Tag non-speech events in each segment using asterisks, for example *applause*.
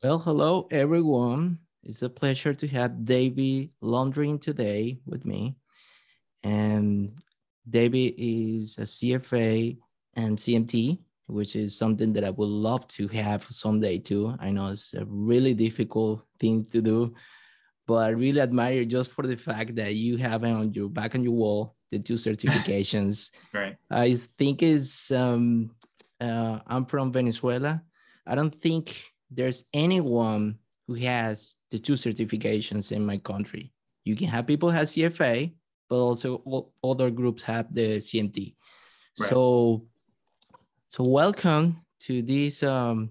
Well, hello everyone. It's a pleasure to have David Lundgren today with me. And David is a CFA and CMT, which is something that I would love to have someday too. I know it's a really difficult thing to do, but I really admire just for the fact that you have on your back on your wall the two certifications. *laughs* right. I think is um, uh, I'm from Venezuela. I don't think there's anyone who has the two certifications in my country. You can have people have CFA, but also all, other groups have the CMT. Right. So, so welcome to this um,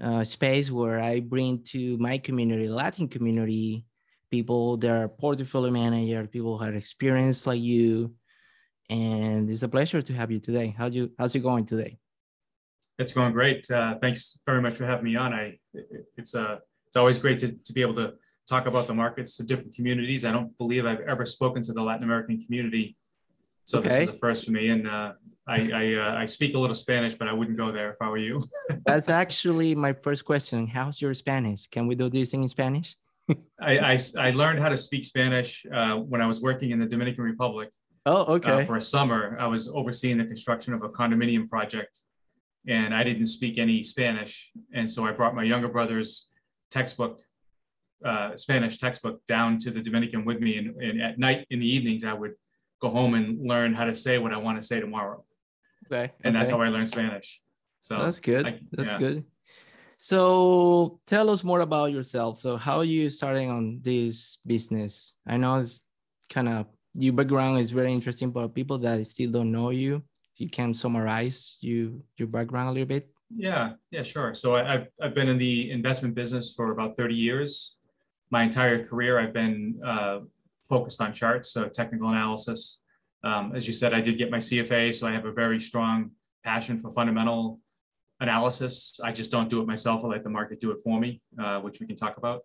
uh, space where I bring to my community, Latin community, people that are portfolio manager, people who have experience like you. And it's a pleasure to have you today. How you how's it going today? It's going great. Uh, thanks very much for having me on. I it's uh it's always great to, to be able to talk about the markets to different communities. I don't believe I've ever spoken to the Latin American community, so okay. this is the first for me. And uh, I I, uh, I speak a little Spanish, but I wouldn't go there if I were you. *laughs* That's actually my first question. How's your Spanish? Can we do this thing in Spanish? I, I, I, learned how to speak Spanish uh, when I was working in the Dominican Republic. Oh, okay. Uh, for a summer, I was overseeing the construction of a condominium project, and I didn't speak any Spanish, and so I brought my younger brother's textbook, uh, Spanish textbook, down to the Dominican with me, and, and at night in the evenings I would go home and learn how to say what I want to say tomorrow. Okay. And okay. that's how I learned Spanish. So that's good. I, that's yeah. good. So tell us more about yourself. So how are you starting on this business? I know it's kind of your background is very interesting, but people that still don't know you, you can summarize you your background a little bit. Yeah, yeah, sure. So I, have I've been in the investment business for about 30 years. My entire career, I've been uh, focused on charts, so technical analysis. Um, as you said, I did get my CFA, so I have a very strong passion for fundamental analysis. I just don't do it myself. I let the market do it for me, uh, which we can talk about.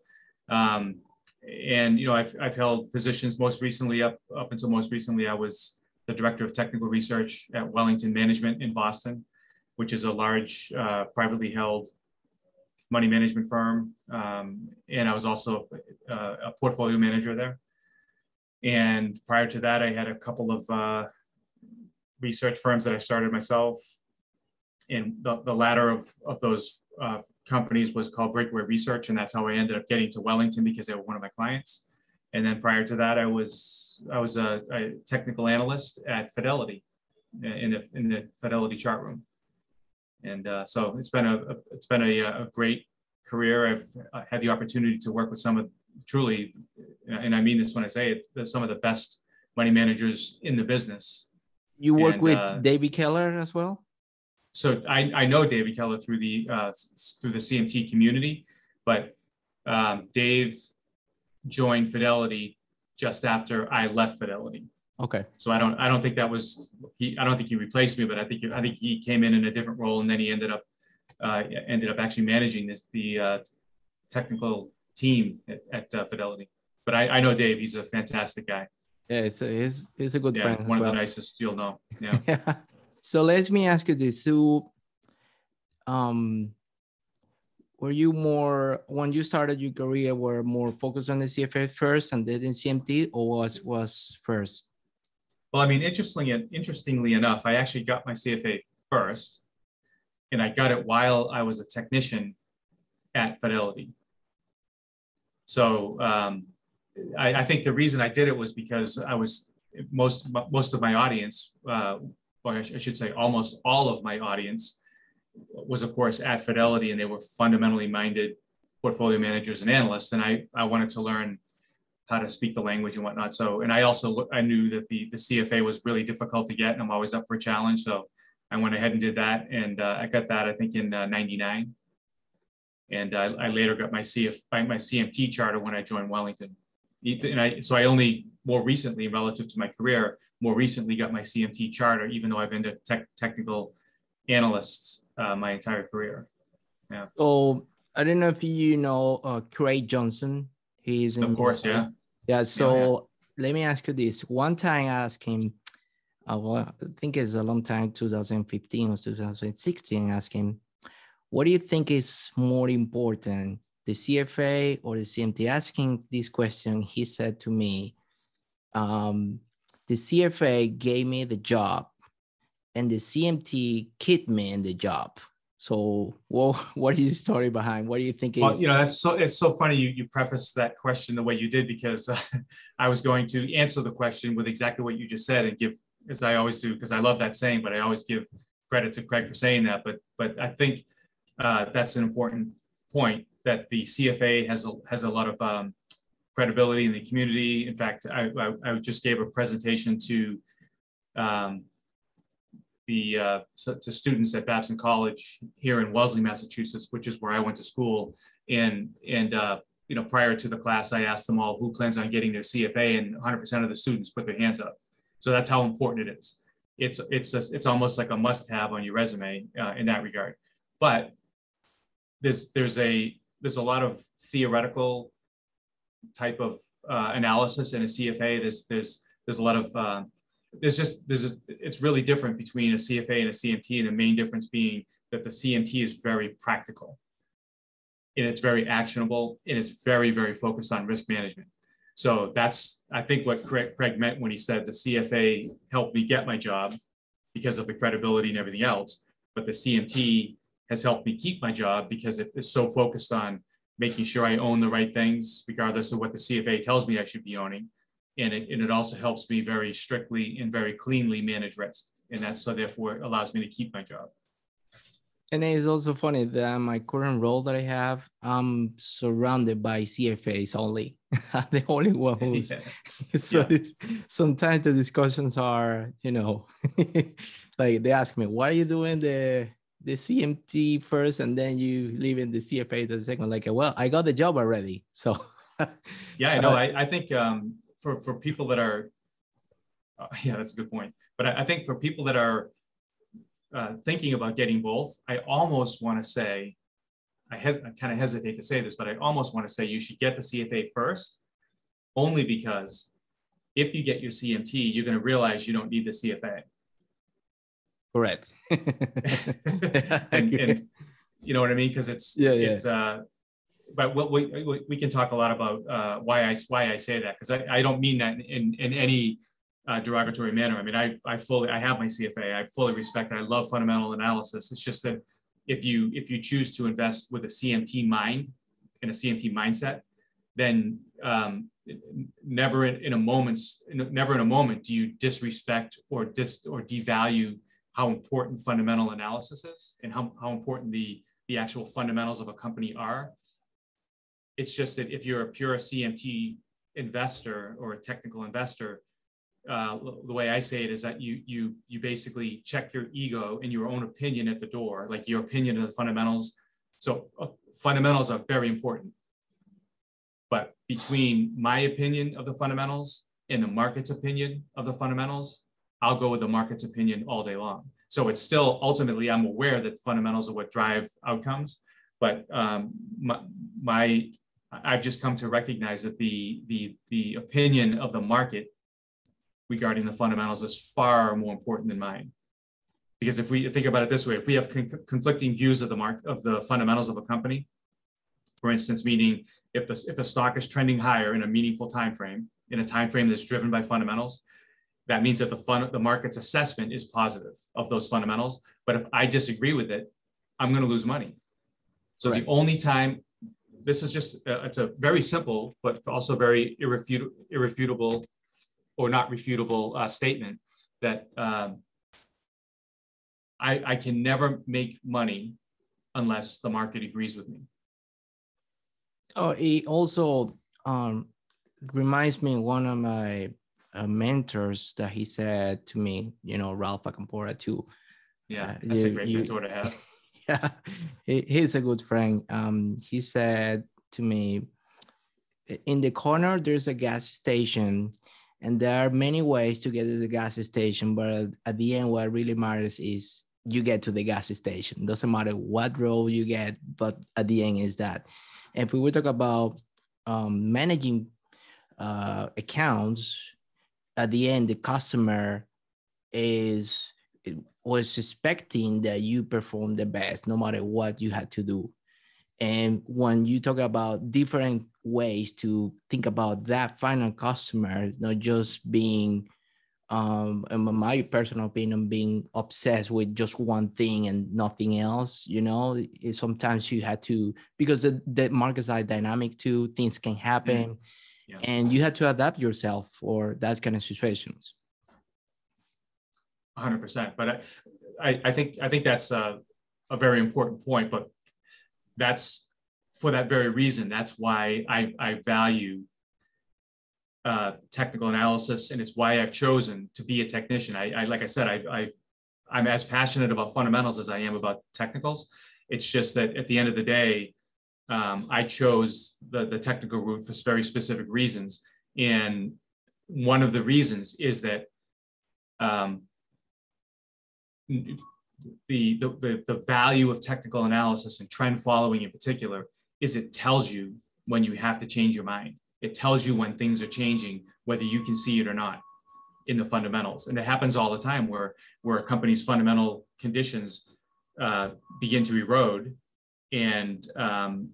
Um, and you know, I've, I've held positions most recently up up until most recently. I was the director of technical research at Wellington Management in Boston, which is a large uh, privately held money management firm. Um, and I was also uh, a portfolio manager there. And prior to that, I had a couple of uh, research firms that I started myself and the, the latter of, of those uh, companies was called Breakaway Research, and that's how I ended up getting to Wellington because they were one of my clients. And then prior to that, I was I was a, a technical analyst at Fidelity in the in the Fidelity chart room. And uh, so it's been a, a it's been a, a, great career. I've had the opportunity to work with some of truly, and I mean this when I say it, some of the best money managers in the business. You work and, with uh, David Keller as well so I, I know David Keller through the uh, through the CMT community, but um, Dave joined Fidelity just after I left Fidelity. Okay. So I don't I don't think that was he I don't think he replaced me, but I think I think he came in in a different role and then he ended up uh, ended up actually managing this the uh, technical team at, at uh, Fidelity. But I, I know Dave; he's a fantastic guy. Yeah, he's a, he's, he's a good yeah, friend. One of well. the nicest you'll know. Yeah. *laughs* yeah. So let me ask you this. So, um, were you more when you started your career were more focused on the CFA first and then CMT, or was was first? Well, I mean, interestingly, interestingly enough, I actually got my CFA first, and I got it while I was a technician at Fidelity. So um, I, I, think the reason I did it was because I was most most of my audience uh, or I should say almost all of my audience was of course at Fidelity and they were fundamentally minded portfolio managers and analysts. And I, I wanted to learn how to speak the language and whatnot. So, and I also, I knew that the, the CFA was really difficult to get and I'm always up for a challenge. So I went ahead and did that. And uh, I got that, I think in uh, 99. And I, I later got my CF, my CMT charter when I joined Wellington. And I, so I only more recently, relative to my career, more recently got my CMT charter, even though I've been a tech, technical analyst uh, my entire career. Yeah. So I don't know if you know uh, Craig Johnson. He's in, of course, yeah. Yeah. So yeah, yeah. let me ask you this. One time I asked him, uh, well, I think it's a long time, 2015 or 2016, I asked him, what do you think is more important, the CFA or the CMT? Asking this question, he said to me, um, the CFA gave me the job and the CMT kicked me in the job. So, well, *laughs* what is your story behind? What do you think? Well, you know, that's so it's so funny you you preface that question the way you did because uh, *laughs* I was going to answer the question with exactly what you just said and give, as I always do, because I love that saying, but I always give credit to Craig for saying that. But but I think uh, that's an important point that the CFA has a, has a lot of um, credibility in the community. In fact, I, I, I just gave a presentation to um, the uh, to students at Babson College here in Wellesley, Massachusetts, which is where I went to school. And and uh, you know, prior to the class, I asked them all who plans on getting their CFA, and 100% of the students put their hands up. So that's how important it is. It's it's a, it's almost like a must-have on your resume uh, in that regard. But there's there's a there's a lot of theoretical type of uh, analysis in a CFA. There's there's there's a lot of uh, there's just there's a, it's really different between a CFA and a CMT, and the main difference being that the CMT is very practical, and it's very actionable, and it's very very focused on risk management. So that's I think what Craig, Craig meant when he said the CFA helped me get my job because of the credibility and everything else, but the CMT has helped me keep my job because it is so focused on making sure I own the right things, regardless of what the CFA tells me I should be owning. And it, and it also helps me very strictly and very cleanly manage risk. And that's so therefore it allows me to keep my job. And it's also funny that my current role that I have, I'm surrounded by CFAs only. *laughs* The only one who's. *laughs* Yeah. *laughs* so yeah. sometimes the discussions are, you know, like they ask me, "Why are you doing the the CMT first and then you leave in the CFA the second. Like, well, I got the job already. So, yeah, I know. Uh, I, I think um, for, for people that are, uh, *laughs* yeah, that's a good point. But I, I think for people that are uh, thinking about getting both, I almost want to say, I, hes- I kind of hesitate to say this, but I almost want to say you should get the CFA first, only because if you get your CMT, you're going to realize you don't need the CFA. Correct. *laughs* *laughs* and, and, you know what I mean? Because it's yeah, yeah. it's uh, but we, we, we can talk a lot about uh, why I why I say that because I, I don't mean that in in any uh, derogatory manner. I mean I I fully I have my CFA. I fully respect. It. I love fundamental analysis. It's just that if you if you choose to invest with a CMT mind in a CMT mindset, then um, never in, in a moment's never in a moment do you disrespect or dis or devalue how important fundamental analysis is and how, how important the, the actual fundamentals of a company are. It's just that if you're a pure CMT investor or a technical investor, uh, the way I say it is that you you you basically check your ego and your own opinion at the door, like your opinion of the fundamentals. So uh, fundamentals are very important, but between my opinion of the fundamentals and the market's opinion of the fundamentals, I'll go with the market's opinion all day long. So it's still ultimately, I'm aware that fundamentals are what drive outcomes, but um, my, my, I've just come to recognize that the, the, the opinion of the market regarding the fundamentals is far more important than mine. Because if we think about it this way, if we have con conflicting views of the market of the fundamentals of a company, for instance, meaning if the, if the stock is trending higher in a meaningful time frame, in a time frame that's driven by fundamentals, that means that the fun, the market's assessment is positive of those fundamentals. But if I disagree with it, I'm going to lose money. So right. the only time, this is just, uh, it's a very simple, but also very irrefutable, irrefutable or not refutable uh, statement that um, I, I can never make money unless the market agrees with me. Oh, it also um, reminds me one of my uh, mentors that he said to me, you know, Ralph Acampora too. Yeah, uh, that's you, a great you, mentor to have. *laughs* yeah, he, he's a good friend. Um, he said to me, in the corner, there's a gas station, and there are many ways to get to the gas station, but at the end, what really matters is you get to the gas station. Doesn't matter what road you get, but at the end is that. And if we would talk about um, managing uh, accounts, at the end, the customer is was expecting that you perform the best no matter what you had to do. And when you talk about different ways to think about that final customer, not just being, um, in my personal opinion, being obsessed with just one thing and nothing else, you know, it, sometimes you had to, because the, the markets are dynamic too, things can happen. Mm-hmm. Yeah. And you had to adapt yourself for that kind of situations. 100%. But I, I think I think that's a, a very important point. But that's for that very reason. That's why I, I value uh, technical analysis, and it's why I've chosen to be a technician. I, I like I said, I've, I've I'm as passionate about fundamentals as I am about technicals. It's just that at the end of the day, um, I chose the, the technical route for very specific reasons. And one of the reasons is that um, the, the, the, value of technical analysis and trend following in particular is it tells you when you have to change your mind. It tells you when things are changing, whether you can see it or not in the fundamentals. And it happens all the time where, where a company's fundamental conditions uh, begin to erode and um,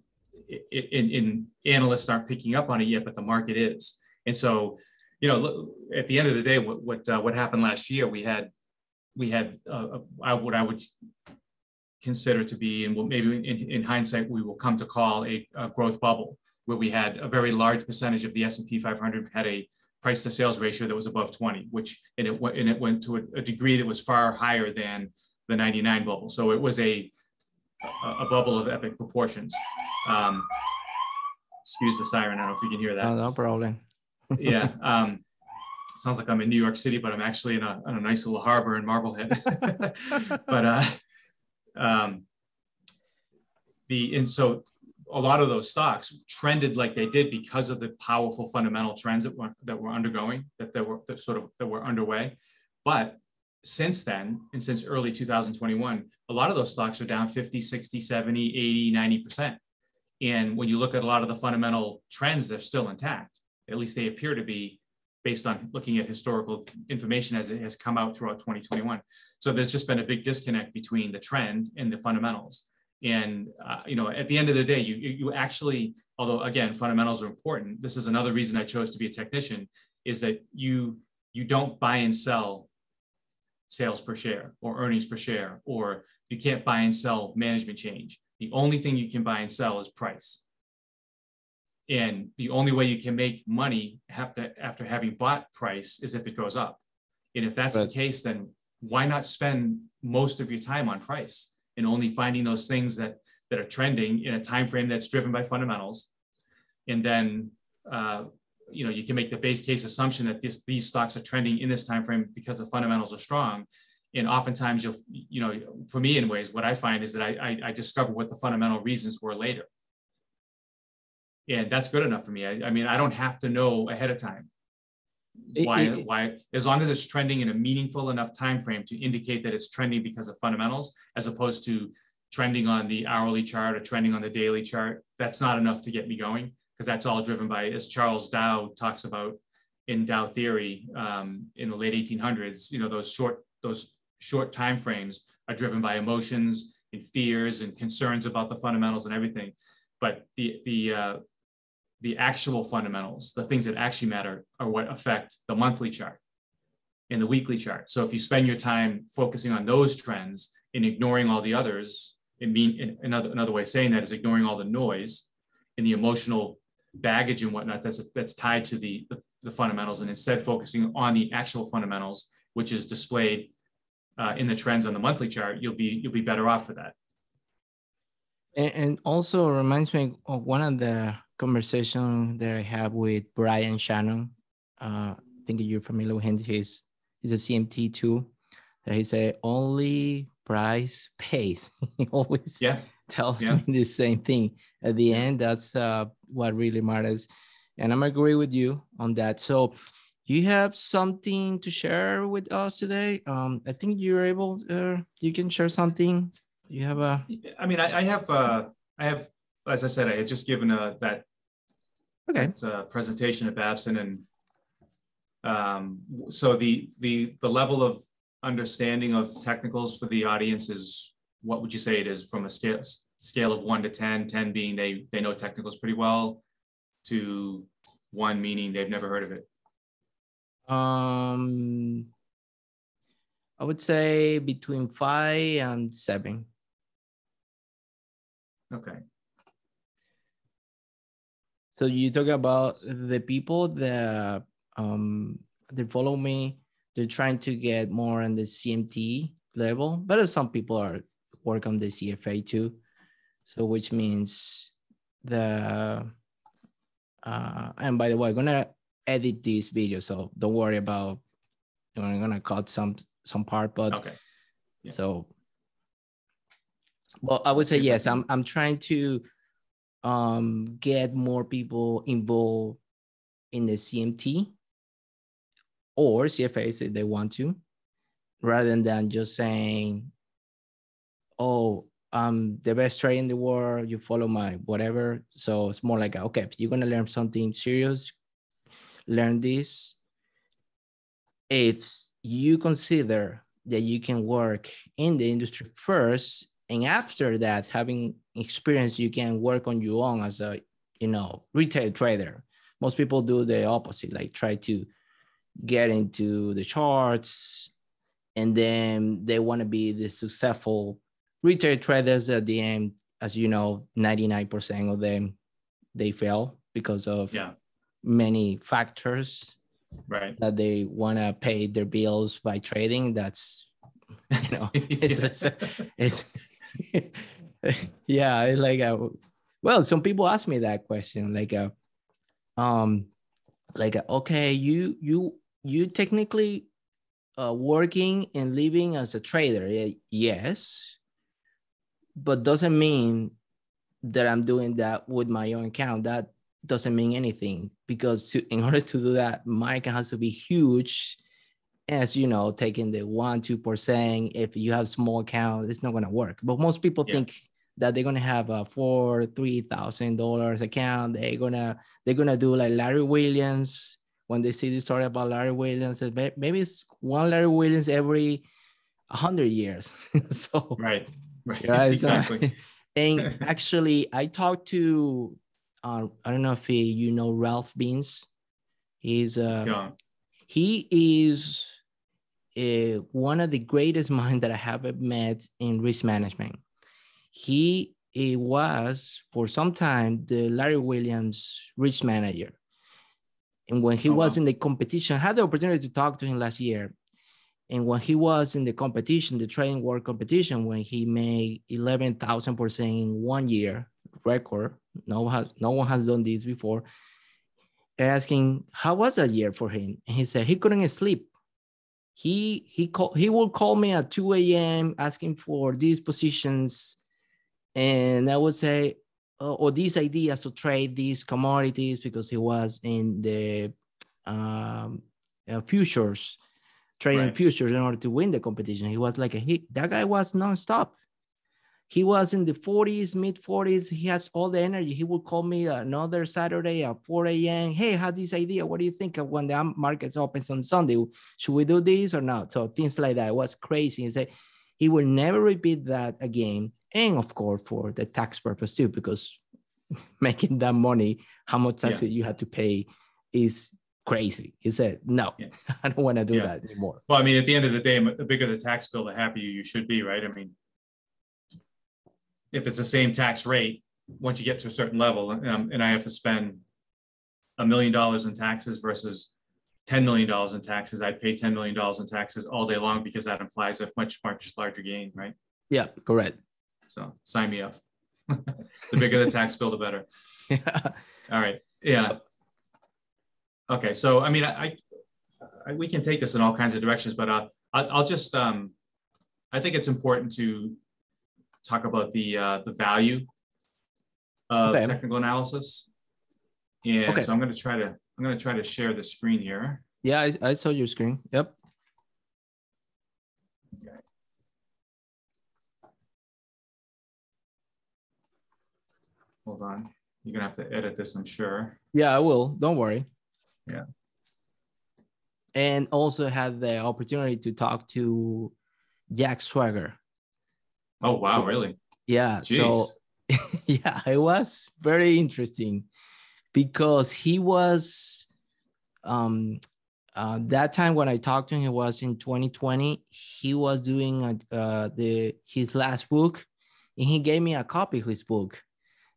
in, in analysts aren't picking up on it yet, but the market is. And so, you know, at the end of the day, what what, uh, what happened last year, we had we had uh, what I would consider to be, and maybe in, in hindsight, we will come to call a, a, growth bubble, where we had a very large percentage of the S&P 500 had a price to sales ratio that was above 20, which and it, and it went to a, a degree that was far higher than the 99 bubble. So it was a, a bubble of epic proportions. Um, excuse the siren. I don't know if you can hear that. Oh, no problem. *laughs* yeah. Um, sounds like I'm in New York City, but I'm actually in a, in a nice little harbor in Marblehead. *laughs* but uh, um, the and so a lot of those stocks trended like they did because of the powerful fundamental trends that were that were undergoing that that were that sort of that were underway. But since then, and since early 2021, a lot of those stocks are down 50, 60, 70, 80, 90%. And when you look at a lot of the fundamental trends, they're still intact. At least they appear to be based on looking at historical information as it has come out throughout 2021. So there's just been a big disconnect between the trend and the fundamentals. And uh, you know, at the end of the day, you you actually, although again, fundamentals are important. This is another reason I chose to be a technician, is that you you don't buy and sell sales per share or earnings per share, or you can't buy and sell management change. The only thing you can buy and sell is price. And the only way you can make money after, after having bought price is if it goes up. And if that's the case, then why not spend most of your time on price and only finding those things that, that are trending in a time frame that's driven by fundamentals? And then uh, you know you can make the base case assumption that this, these stocks are trending in this time frame because the fundamentals are strong and oftentimes you'll you know for me in ways what i find is that I, I, I discover what the fundamental reasons were later and that's good enough for me I, I, mean i don't have to know ahead of time why it, it, why as long as it's trending in a meaningful enough time frame to indicate that it's trending because of fundamentals as opposed to trending on the hourly chart or trending on the daily chart that's not enough to get me going because that's all driven by, as Charles Dow talks about in Dow theory um, in the late 1800s. You know, those short those short time frames are driven by emotions and fears and concerns about the fundamentals and everything. But the the uh, the actual fundamentals, the things that actually matter, are what affect the monthly chart and the weekly chart. So if you spend your time focusing on those trends and ignoring all the others, it mean another another way of saying that is ignoring all the noise and the emotional baggage and whatnot that's that's tied to the, the, the fundamentals and instead focusing on the actual fundamentals which is displayed uh, in the trends on the monthly chart you'll be you'll be better off for that and, and also reminds me of one of the conversation that i have with brian shannon uh, i think you're familiar with him he's he's a cmt too that he said only price pays *laughs* he always yeah tells yeah. me the same thing. At the end, that's uh, what really matters. And I'm agree with you on that. So you have something to share with us today? Um, I think you're able, uh, you can share something. You have a. I mean, I, I have, uh, I have, as I said, I had just given a, that, okay. that uh, presentation at Babson, and um, so the the the level of understanding of technicals for the audience is what would you say it is from a scale scale of one to 10, 10 being they they know technicals pretty well to one meaning they've never heard of it? Um, I would say between five and seven. Okay. So you talk about the people that um they follow me. They're trying to get more on the CMT level, but some people are work on the CFA too. So which means the uh, and by the way, I'm gonna edit this video, so don't worry about. I'm gonna cut some some part, but okay. Yeah. So, well, I would say yes. I'm I'm trying to um, get more people involved in the CMT or CFAs if they want to, rather than just saying, "Oh, I'm the best trader in the world. You follow my whatever." So it's more like, okay, you're gonna learn something serious, learn this. If you consider that you can work in the industry first, and after that, having experience, you can work on your own as a you know retail trader. Most people do the opposite, like try to get into the charts, and then they want to be the successful retail traders at the end. As you know, 99% of them they fail because of yeah. many factors right that they want to pay their bills by trading that's you know *laughs* it's, it's, it's *laughs* yeah like a, well some people ask me that question like a, um like a, okay you you you technically uh, working and living as a trader yes but doesn't mean that i'm doing that with my own account. That doesn't mean anything because to, in order to do that my account has to be huge as you know, taking the one, two percent, if you have small account, it's not gonna work. But most people yeah. think that they're gonna have a four, three thousand dollars account. They're gonna they're gonna do like Larry Williams when they see the story about Larry Williams. Maybe it's one Larry Williams every hundred years. *laughs* so right, right, yeah, exactly. *laughs* and *laughs* actually, I talked to uh, I don't know if he, you know Ralph Vince. He's uh, he is uh, one of the greatest minds that I have met in risk management. He, he was for some time the Larry Williams risk manager. And when he oh, was wow. in the competition, I had the opportunity to talk to him last year. And when he was in the competition, the trading world competition, when he made 11,000% in one year record, no, has, no one has done this before, asking how was that year for him. And he said he couldn't sleep he he call, he will call me at 2 a.m. asking for these positions, and I would say, uh, or these ideas to trade these commodities because he was in the um, uh, futures, trading right. futures in order to win the competition. He was like a he, that guy was nonstop he was in the 40s, mid 40s. He has all the energy. He would call me another Saturday at 4 a.m. Hey, I have this idea. What do you think of when the market opens on Sunday? Should we do this or not? So things like that. It was crazy. He said he will never repeat that again. And of course, for the tax purpose too, because *laughs* making that money, how much tax yeah. you have to pay is crazy. He said, no, yeah. *laughs* I don't want to do yeah. that anymore. Well, I mean, at the end of the day, the bigger the tax bill, the happier you should be, right? I mean, if it's the same tax rate, once you get to a certain level, and, and I have to spend a million dollars in taxes versus $10 million in taxes, I'd pay $10 million in taxes all day long because that implies a much, much larger gain, right? Yeah, correct. So sign me up. *laughs* the bigger the tax bill, the better. *laughs* Yeah. All right. Yeah. Okay. So, I mean, I, I, we can take this in all kinds of directions, but uh, I, I'll just, um, I think it's important to talk about the uh, the value of okay. technical analysis. And okay. so I'm going to try to I'm going to try to share the screen here. Yeah, I, I saw your screen. Yep. Okay. Hold on. You're gonna have to edit this, I'm sure. Yeah, I will. Don't worry. Yeah. and also had the opportunity to talk to Jack Schwager. Oh wow, really? Yeah. Jeez. So *laughs* yeah, it was very interesting because he was um uh, that time when I talked to him was in 2020. He was doing uh, the his last book, and he gave me a copy of his book.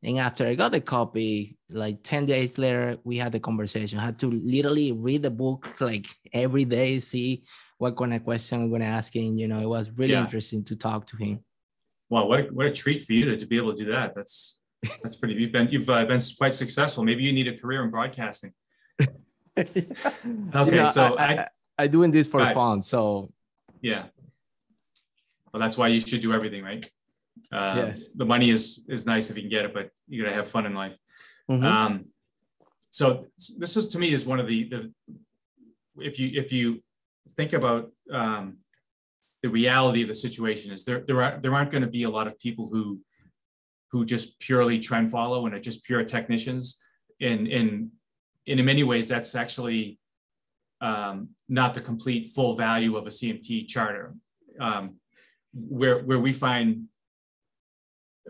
And after I got the copy, like 10 days later, we had the conversation. I had to literally read the book like every day, see what kind of question I'm going to ask him. You know, it was really yeah. interesting to talk to him. Wow, what a, what a treat for you to, to be able to do that. That's that's pretty. You've been you've uh, been quite successful. Maybe you need a career in broadcasting. *laughs* okay, you know, so I, I, I, doing this for fun. So yeah. Well, that's why you should do everything, right? Uh, yes. The money is is nice if you can get it, but you gotta have fun in life. Mm-hmm. Um, so this is to me is one of the the if you if you think about um, the reality of the situation is there there are there aren't going to be a lot of people who who just purely trend follow and are just pure technicians. And in in many ways, that's actually um, not the complete full value of a CMT charter. Um, where where we find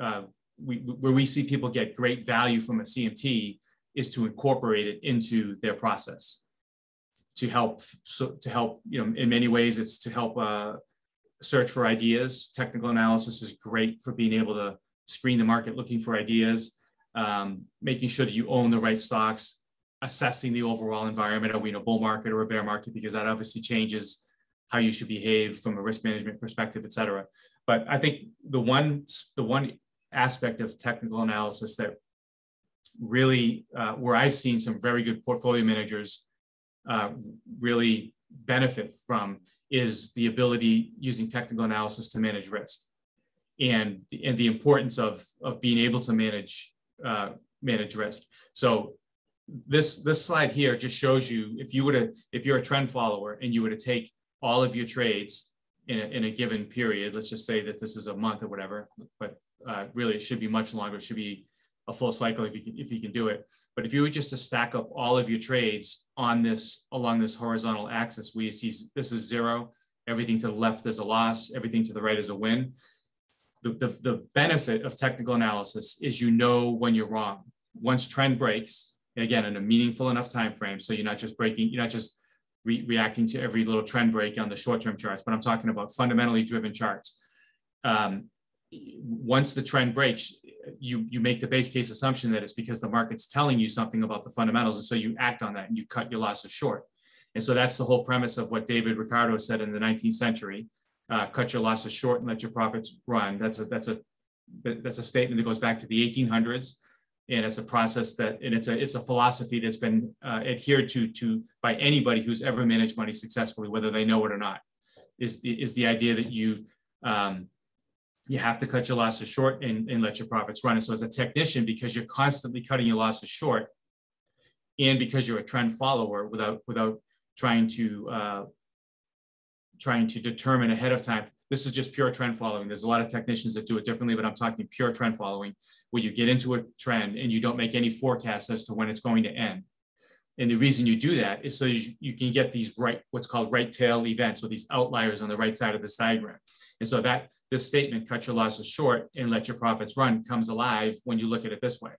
uh, we, where we see people get great value from a CMT is to incorporate it into their process to help so to help you know in many ways it's to help uh, search for ideas. Technical analysis is great for being able to screen the market looking for ideas um, making sure that you own the right stocks assessing the overall environment. Are we in a bull market or a bear market? Because that obviously changes how you should behave from a risk management perspective et cetera. But i think the one the one aspect of technical analysis that really uh, where I've seen some very good portfolio managers uh, really benefit from is the ability using technical analysis to manage risk and the, and the importance of, of being able to manage uh, manage risk. So this this slide here just shows you if you were to if you're a trend follower and you were to take all of your trades in a, in a given period, let's just say that this is a month or whatever, but uh, really it should be much longer. It should be a full cycle if you can if you can do it. But if you were just to stack up all of your trades on this along this horizontal axis, we see this is zero. Everything to the left is a loss. Everything to the right is a win. The, the, the benefit of technical analysis is you know when you're wrong. Once trend breaks, again in a meaningful enough time frame, so you're not just breaking, you're not just re reacting to every little trend break on the short-term charts, but I'm talking about fundamentally driven charts. Um, once the trend breaks, you you make the base case assumption that it's because the market's telling you something about the fundamentals, and so you act on that and you cut your losses short. And so that's the whole premise of what David Ricardo said in the 19th century: uh, cut your losses short and let your profits run. That's a that's a that's a statement that goes back to the 1800s, and it's a process that and it's a it's a philosophy that's been uh, adhered to to by anybody who's ever managed money successfully, whether they know it or not. Is is the idea that you um, you have to cut your losses short and, and let your profits run. And so as a technician, because you're constantly cutting your losses short, and because you're a trend follower without without trying to uh, trying to determine ahead of time. This is just pure trend following. There's a lot of technicians that do it differently, but I'm talking pure trend following, where you get into a trend and you don't make any forecast as to when it's going to end. And the reason you do that is so you, you can get these right, what's called right tail events, or these outliers on the right side of this diagram. And so that this statement, cut your losses short and let your profits run, comes alive when you look at it this way.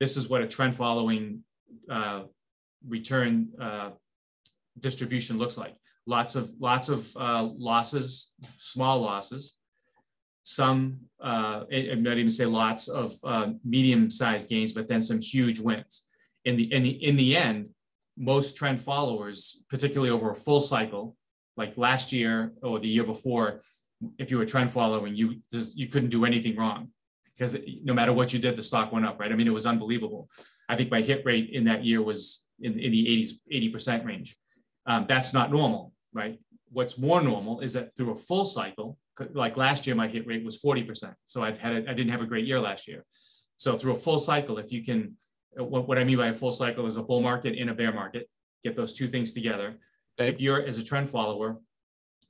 This is what a trend following uh, return uh, distribution looks like. Lots of lots of uh, losses, small losses. Some, uh, I might even say lots of uh, medium-sized gains, but then some huge wins. In the in the in the end, most trend followers, particularly over a full cycle, like last year or the year before, if you were trend following, you just you couldn't do anything wrong because no matter what you did, the stock went up, right? I mean, it was unbelievable. I think my hit rate in that year was in, in the 80s, 80% range. Um, that's not normal, right? What's more normal is that through a full cycle, like last year, my hit rate was 40%. So I've had a, I didn't have a great year last year. So through a full cycle, if you can, Uh, what, what I mean by a full cycle is a bull market and a bear market, get those two things together. Okay. If you're as a trend follower,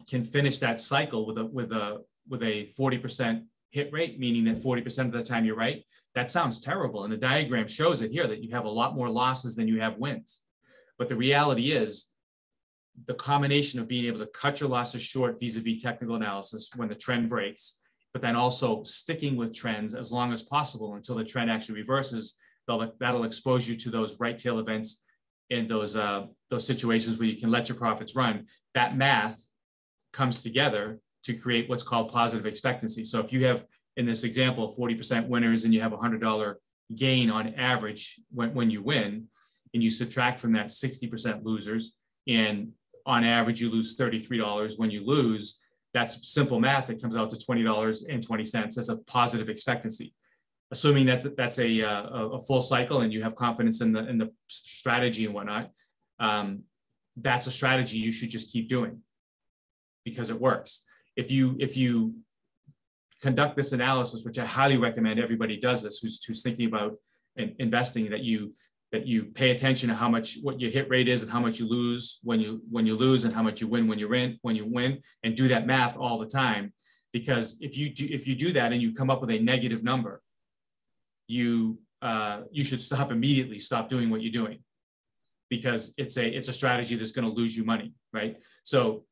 can finish that cycle with a with a with a 40% hit rate, meaning that 40% of the time you're right, that sounds terrible. And the diagram shows it here that you have a lot more losses than you have wins. But the reality is the combination of being able to cut your losses short vis-a-vis technical analysis when the trend breaks, but then also sticking with trends as long as possible until the trend actually reverses, that'll, expose you to those right tail events in those, uh, those situations where you can let your profits run. That math comes together to create what's called positive expectancy. So if you have, in this example, 40% winners and you have a $100 gain on average when, when you win, and you subtract from that 60% losers, and on average you lose $33 when you lose, that's simple math. that comes out to $20.20 as a positive expectancy. Assuming that that's a, uh, a, full cycle and you have confidence in the, in the strategy and whatnot, um, that's a strategy you should just keep doing because it works. If you, if you conduct this analysis, which I highly recommend everybody does this, who's, who's thinking about investing, that you that you pay attention to how much what your hit rate is and how much you lose when you when you lose and how much you win when you win when you win and do that math all the time because if you do if you do that and you come up with a negative number you uh, you should stop immediately stop doing what you're doing because it's a it's a strategy that's going to lose you money right so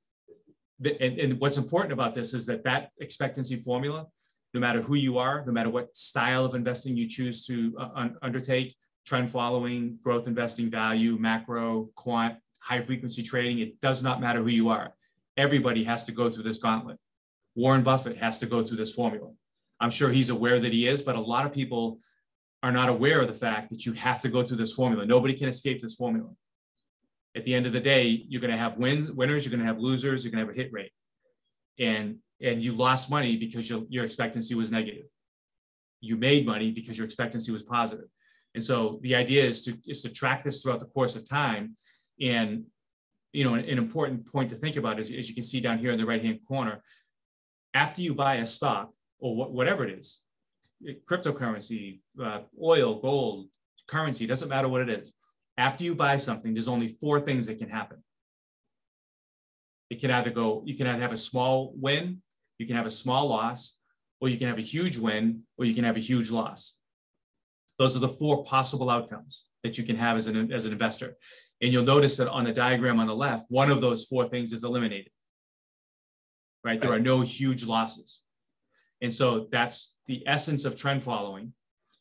the, and, and what's important about this is that that expectancy formula no matter who you are no matter what style of investing you choose to uh, un- undertake trend following, growth investing, value, macro, quant, high frequency trading. It does not matter who you are. Everybody has to go through this gauntlet. Warren Buffett has to go through this formula. I'm sure he's aware that he is, but a lot of people are not aware of the fact that you have to go through this formula. Nobody can escape this formula. At the end of the day, you're going to have wins, winners, you're going to have losers, you're going to have a hit rate. And, and you lost money because your, your expectancy was negative. You made money because your expectancy was positive. And so the idea is to is to track this throughout the course of time. And you know, an, an important point to think about is, as you can see down here in the right-hand corner, after you buy a stock or wh- whatever it is, cryptocurrency, uh, oil, gold, currency, doesn't matter what it is. After you buy something, there's only four things that can happen. It can either go, you can either have a small win, you can have a small loss, or you can have a huge win, or you can have a huge loss. Those are the four possible outcomes that you can have as an, as an investor. And you'll notice that on the diagram on the left, one of those four things is eliminated, right? There are no huge losses. And so that's the essence of trend following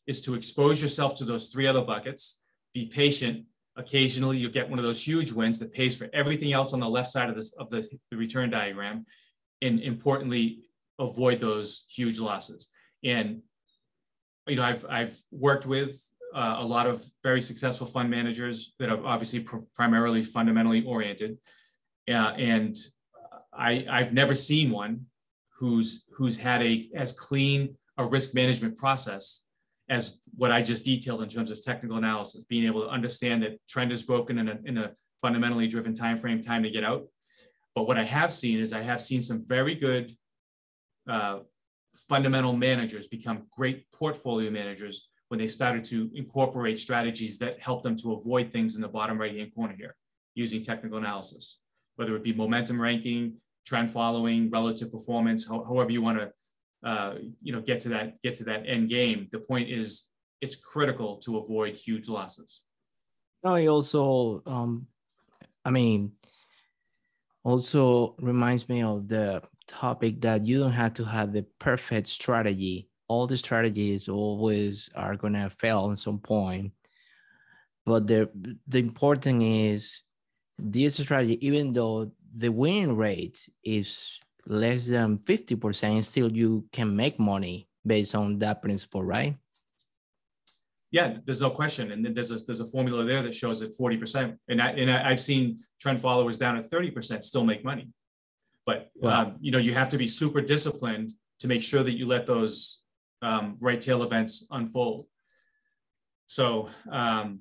is to expose yourself to those three other buckets, be patient. Occasionally you'll get one of those huge wins that pays for everything else on the left side of this of the, the return diagram. And importantly, avoid those huge losses. And you know, I've, I've worked with uh, a lot of very successful fund managers that are obviously pr- primarily fundamentally oriented. Uh, and I, I've never seen one who's, who's had a as clean a risk management process as what I just detailed in terms of technical analysis, being able to understand that trend is broken in a, in a fundamentally driven time frame, time to get out. But what I have seen is I have seen some very good uh, fundamental managers become great portfolio managers when they started to incorporate strategies that help them to avoid things in the bottom right hand corner here using technical analysis, whether it be momentum ranking, trend following, relative performance, however you want to uh, you know get to that get to that end game. The point is it's critical to avoid huge losses. No, it also um, I mean also reminds me of the topic that you don't have to have the perfect strategy. All the strategies always are gonna fail at some point. But the the important is this strategy, even though the winning rate is less than 50%, still you can make money based on that principle, right? Yeah, there's no question. And there's a, there's a formula there that shows that 40%. And, I, and I've seen trend followers down at 30% still make money. But wow. um, you know, you have to be super disciplined to make sure that you let those um, right tail events unfold. So um,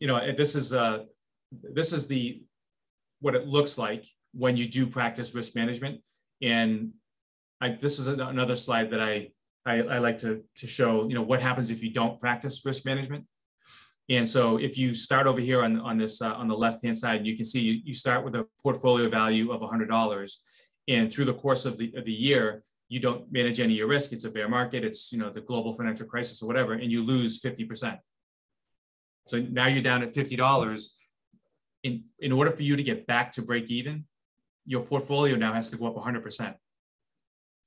you know, this is uh, this is the what it looks like when you do practice risk management. And I, this is another slide that I, I, I like to, to show, you know, what happens if you don't practice risk management. And so if you start over here on, on this, uh, on the left-hand side, you can see you, you start with a portfolio value of $100 and through the course of the, of the year, you don't manage any of your risk. It's a bear market. It's you know the global financial crisis or whatever, and you lose 50%. So now you're down at $50. in, in order for you to get back to break even, your portfolio now has to go up 100%.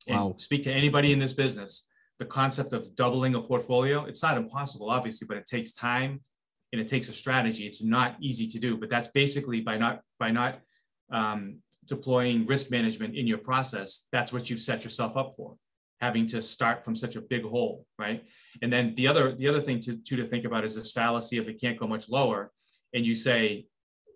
And wow. speak to anybody in this business, the concept of doubling a portfolio, it's not impossible, obviously, but it takes time and it takes a strategy. It's not easy to do, but that's basically by not by not um, deploying risk management in your process. That's what you've set yourself up for, having to start from such a big hole, right? And then the other the other thing to to, to think about is this fallacy if it can't go much lower, and you say,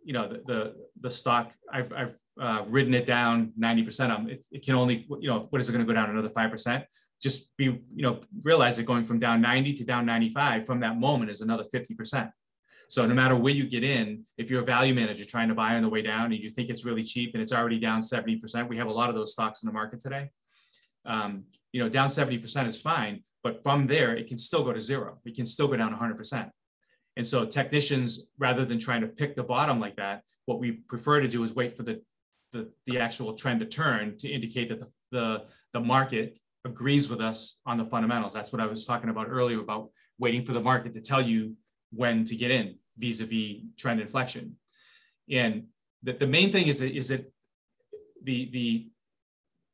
you know, the the, the stock I've I've uh, ridden it down ninety percent. Um, it, it can only you know what is it going to go down another five percent? Just be you know realize that going from down ninety to down ninety five from that moment is another fifty percent. So no matter where you get in, if you're a value manager trying to buy on the way down and you think it's really cheap and it's already down 70%, we have a lot of those stocks in the market today. Um, you know, down 70% is fine, but from there, it can still go to zero. It can still go down 100%. And so technicians, rather than trying to pick the bottom like that, what we prefer to do is wait for the, the, the actual trend to turn to indicate that the, the, the market agrees with us on the fundamentals. That's what I was talking about earlier about waiting for the market to tell you when to get in vis-a-vis trend inflection. And the, the main thing is, is that the, the,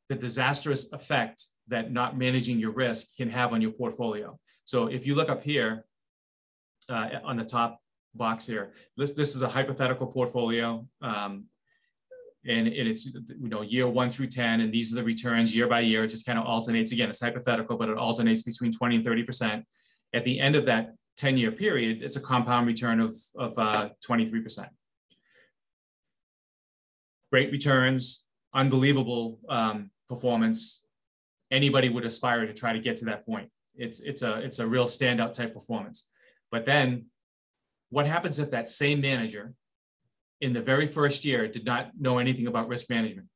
the disastrous effect that not managing your risk can have on your portfolio. So if you look up here uh, on the top box here, this, this is a hypothetical portfolio. Um, and, it's you know year one through 10 and these are the returns year by year it just kind of alternates again it's hypothetical but it alternates between 20 and 30 percent at the end of that 10 year period, it's a compound return of, of uh, 23%. Great returns, unbelievable um, performance. Anybody would aspire to try to get to that point. It's, it's, a, it's a real standout type performance. But then what happens if that same manager in the very first year did not know anything about risk management?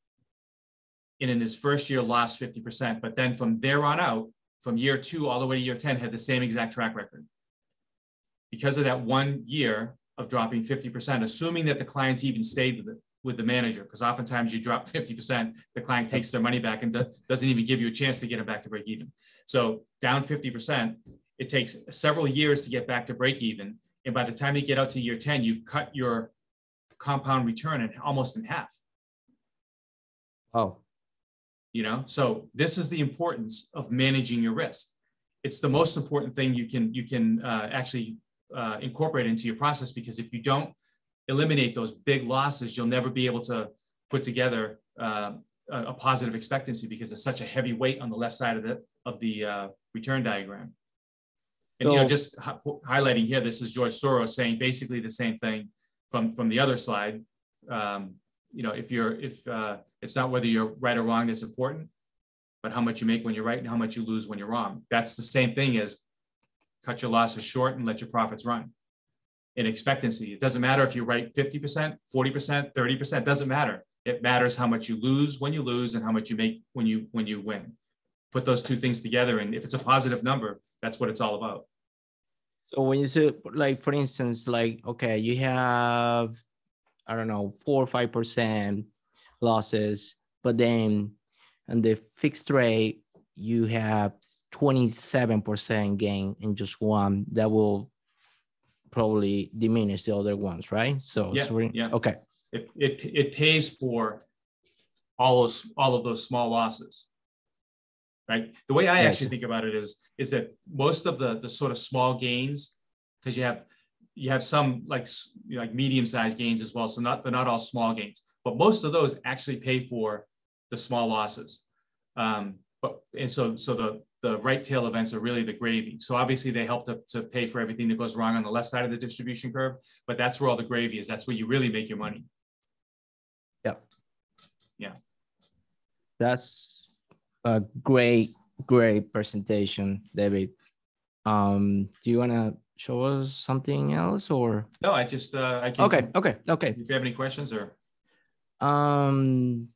And in his first year lost 50%, but then from there on out, from year two all the way to year 10 had the same exact track record because of that one year of dropping 50%, assuming that the clients even stayed with it with the manager, because oftentimes you drop *laughs* 50%, the client takes their money back and doesn't even give you a chance to get it back to break even. So down 50%, it takes several years to get back to break even. And by the time you get out to year 10, you've cut your compound return in almost in half. Oh. You know, so this is the importance of managing your risk. It's the most important thing you can you can uh, actually uh, incorporate into your process because if you don't eliminate those big losses, you'll never be able to put together uh, a, a, positive expectancy because it's such a heavy weight on the left side of the of the uh, return diagram. And so, you know, just hi- highlighting here, this is George Soros saying basically the same thing from from the other slide. Um, you know, if you're if uh, it's not whether you're right or wrong that's important, but how much you make when you're right and how much you lose when you're wrong. That's the same thing as cut your losses short and let your profits run in expectancy. It doesn't matter if you're right 50%, 40%, 30%, doesn't matter. It matters how much you lose when you lose and how much you make when you when you win. Put those two things together and if it's a positive number, that's what it's all about. So when you say like for instance, like okay, you have I don't know, four or five percent losses, but then on the fixed rate you have 27% gain in just one that will probably diminish the other ones, right? So, yeah, so yeah. okay. It, it, it pays for all those all of those small losses. Right. The way I yes. actually think about it is is that most of the the sort of small gains, because you have you have some like like medium sized gains as well. So not they're not all small gains, but most of those actually pay for the small losses. Um, but and so so the the right tail events are really the gravy. So obviously they help to, to pay for everything that goes wrong on the left side of the distribution curve, but that's where all the gravy is. That's where you really make your money. Yeah. Yeah. That's a great, great presentation, David. Um, do you want to show us something else or? No, I just, uh, I can. Okay. Okay. Okay. If you have any questions or. Um,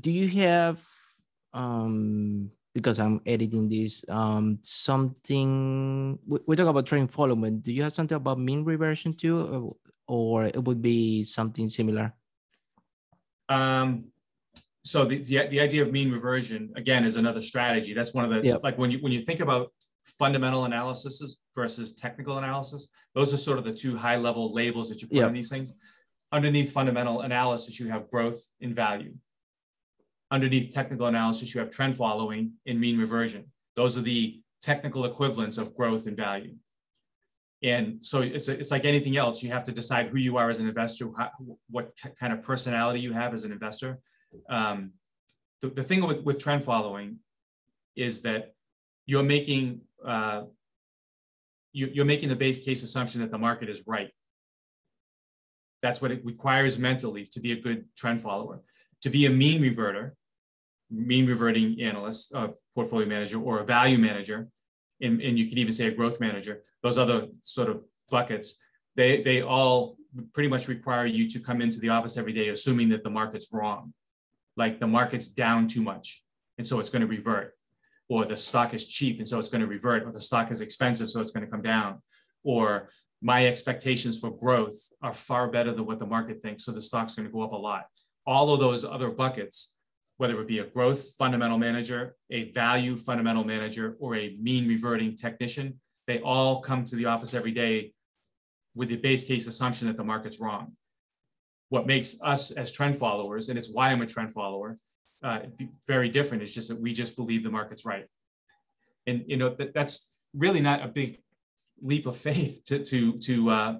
do you have um because I'm editing this um something we, we talk about trend following do you have something about mean reversion too or, or it would be something similar um so the, the, the idea of mean reversion again is another strategy. That's one of the Yep. like when you when you think about fundamental analysis versus technical analysis, those are sort of the two high level labels that you put Yep. on these things. Underneath fundamental analysis, you have growth in value. Underneath technical analysis, you have trend following in mean reversion. Those are the technical equivalents of growth and value. And so it's, it's like anything else. You have to decide who you are as an investor, how, what kind of personality you have as an investor. Um, the, the thing with, with trend following is that you're making uh, you, you're making the base case assumption that the market is right. That's what it requires mentally to be a good trend follower. To be a mean reverter, mean reverting analyst, a portfolio manager, or a value manager, and, and you can even say a growth manager, those other sort of buckets, they, they all pretty much require you to come into the office every day assuming that the market's wrong. Like the market's down too much, and so it's going to revert. Or the stock is cheap, and so it's going to revert. Or the stock is expensive, so it's going to come down. Or my expectations for growth are far better than what the market thinks, so the stock's going to go up a lot. All of those other buckets whether it be a growth fundamental manager, a value fundamental manager, or a mean reverting technician, they all come to the office every day with the base case assumption that the market's wrong. What makes us as trend followers, and it's why I'm a trend follower, uh, very different. It's just that we just believe the market's right. And you know that, that's really not a big leap of faith to to to uh,